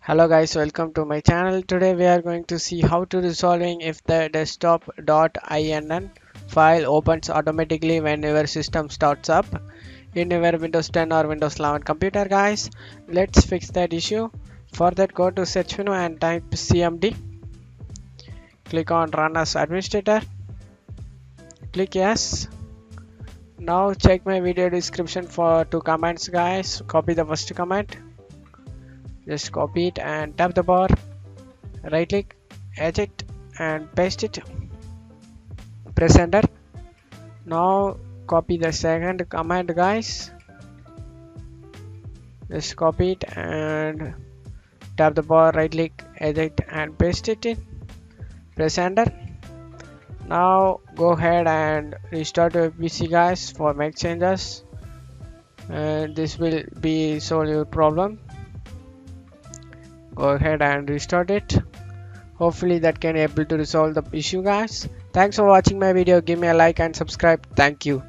hello guys. Welcome to my channel. Today we are going to see how to resolving if the desktop.ini file opens automatically when your system starts up in your windows 10 or windows 11 computer guys. Let's fix that issue. For that go to search menu and type cmd click on run as administrator. Click yes. Now check my video description for two commands guys. Copy the first command just copy it and tap the bar right click edit and paste it. Press enter. Now copy the second command guys. Just copy it and tap the bar right click edit and paste it in. Press enter. Now go ahead and restart your pc guys for make changes. And this will be solve your problem go ahead and restart it. Hopefully that can able to resolve the issue guys. Thanks for watching my video. Give me a like and subscribe. Thank you